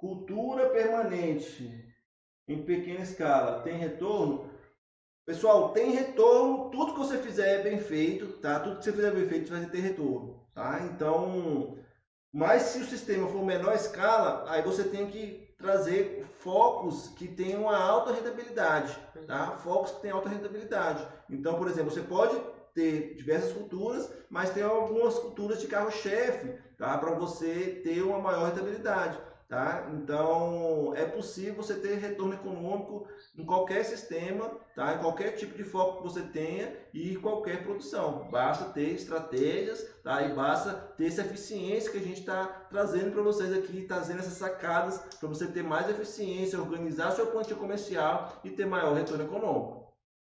cultura permanente em pequena escala tem retorno? Pessoal, tem retorno, tudo que você fizer é bem feito, tá? Tudo que você fizer bem feito vai ter retorno, tá? Então, mas se o sistema for menor escala, aí você tem que trazer focos que tenham uma alta rentabilidade, tá? Focos que tenham alta rentabilidade. Então, por exemplo, você pode ter diversas culturas, mas tem algumas culturas de carro-chefe, tá? Para você ter uma maior rentabilidade. Tá? Então, é possível você ter retorno econômico em qualquer sistema, tá? em qualquer tipo de foco que você tenha e qualquer produção. Basta ter estratégias tá? e basta ter essa eficiência que a gente está trazendo para vocês aqui, trazendo essas sacadas para você ter mais eficiência, organizar sua quantia comercial e ter maior retorno econômico.